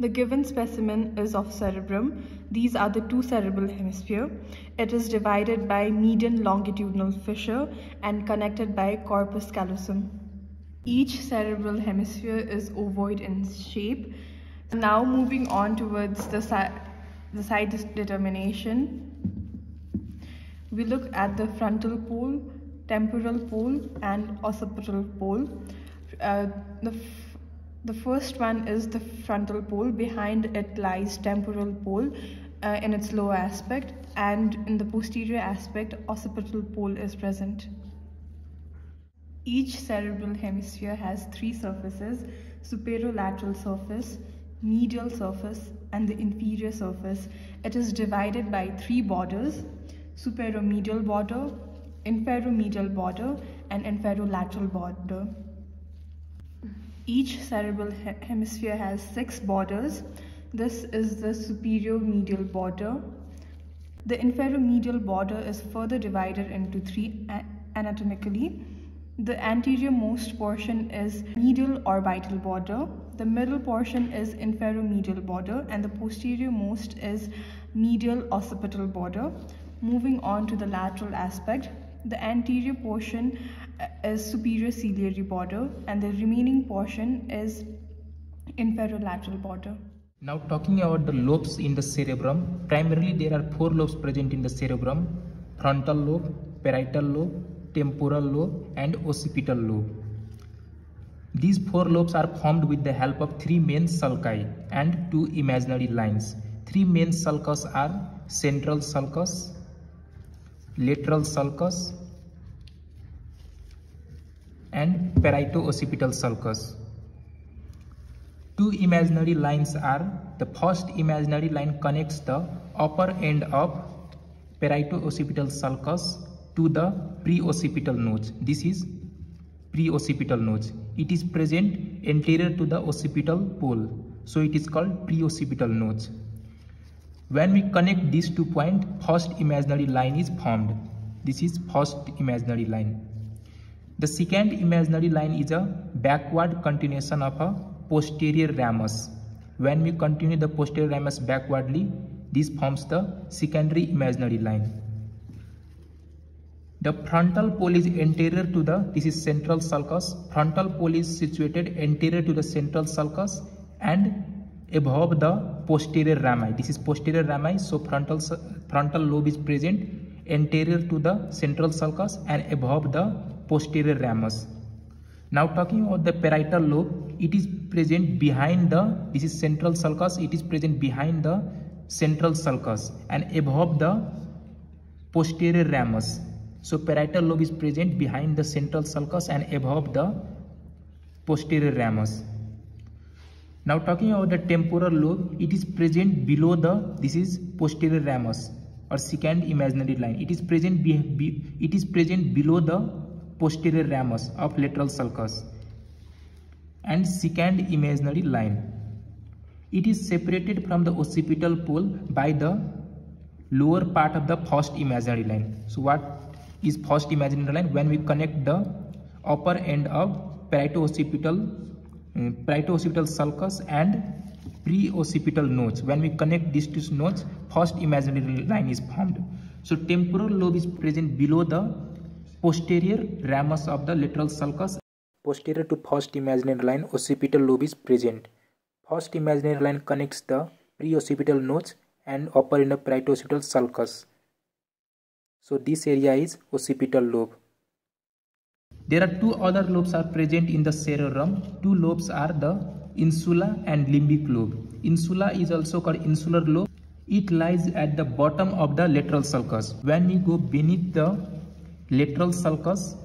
The given specimen is of cerebrum. These are the two cerebral hemisphere. It is divided by median longitudinal fissure and connected by corpus callosum. Each cerebral hemisphere is ovoid in shape. Now moving on towards the, si the site determination. We look at the frontal pole, temporal pole and occipital pole. Uh, the the first one is the frontal pole. Behind it lies temporal pole uh, in its lower aspect and in the posterior aspect occipital pole is present. Each cerebral hemisphere has three surfaces, superolateral surface, medial surface and the inferior surface. It is divided by three borders, superomedial border, inferomedial border and inferolateral border. Each cerebral he hemisphere has six borders. This is the superior medial border. The inferomedial border is further divided into three anatomically. The anterior most portion is medial orbital border. The middle portion is inferomedial border and the posterior most is medial occipital border. Moving on to the lateral aspect, the anterior portion is superciliary border and the remaining portion is inferolateral border. Now talking about the lobes in the cerebrum, primarily there are four lobes present in the cerebrum, frontal lobe, parietal lobe, temporal lobe and occipital lobe. These four lobes are formed with the help of three main sulci and two imaginary lines. Three main sulcus are central sulcus, lateral sulcus and parieto-occipital sulcus. Two imaginary lines are the first imaginary line connects the upper end of parieto-occipital sulcus to the pre-occipital notch. This is pre-occipital notch. It is present anterior to the occipital pole. So it is called pre-occipital notch. When we connect these two points, first imaginary line is formed. This is first imaginary line. The second imaginary line is a backward continuation of a posterior ramus. When we continue the posterior ramus backwardly, this forms the secondary imaginary line. The frontal pole is anterior to the, this is central sulcus. Frontal pole is situated anterior to the central sulcus and above the posterior rami. This is posterior rami, so frontal, frontal lobe is present anterior to the central sulcus and above the posterior ramus. Now talking about the parietal lobe, it is present behind the, this is central sulcus, it is present behind the central sulcus and above the posterior ramus. So parietal lobe is present behind the central sulcus and above the posterior ramus. Now talking about the temporal lobe, it is present below the, this is posterior ramus or secant imaginary line. It is present, be, be, it is present below the posterior ramus of lateral sulcus and secant imaginary line. It is separated from the occipital pole by the lower part of the first imaginary line. So what is first imaginary line? When we connect the upper end of parieto-occipital uh, parieto-occipital sulcus and pre-occipital nodes. When we connect these two nodes, first imaginary line is formed. So temporal lobe is present below the Posterior ramus of the lateral sulcus. Posterior to first imaginary line, occipital lobe is present. First imaginary line connects the pre-occipital notch and upper inner parieto-occipital sulcus. So this area is occipital lobe. There are two other lobes are present in the cerebrum. Two lobes are the insula and limbic lobe. Insula is also called insular lobe. It lies at the bottom of the lateral sulcus. When we go beneath the lateral sulcus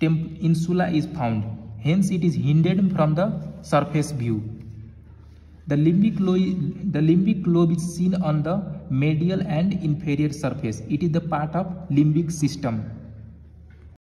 insula is found. Hence, it is hindered from the surface view. The limbic, lobe, the limbic lobe is seen on the medial and inferior surface. It is the part of limbic system.